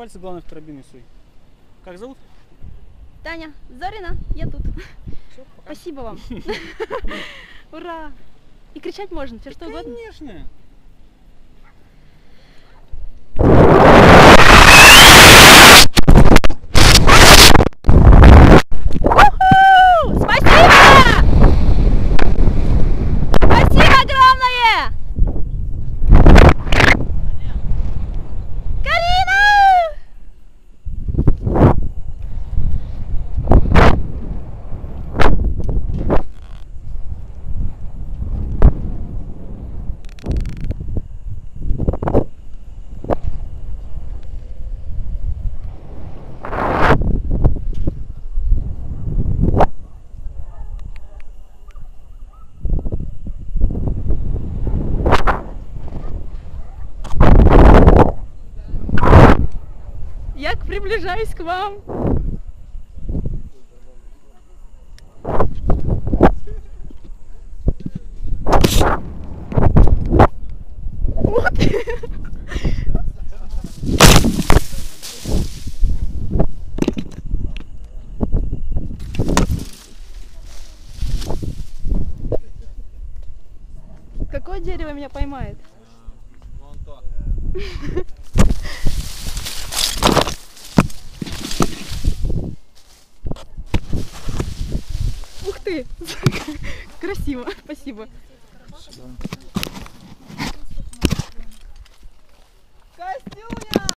пальцы, главное, в карабин суй. Как зовут? Таня, Зорина, я тут. Все, пока. Спасибо вам. Ура! И кричать можно, все что угодно. Конечно. Уху! Спасибо! Спасибо огромное! Карина! Я приближаюсь к вам. Ты! Какое дерево меня поймает? Вон то. Красиво, спасибо.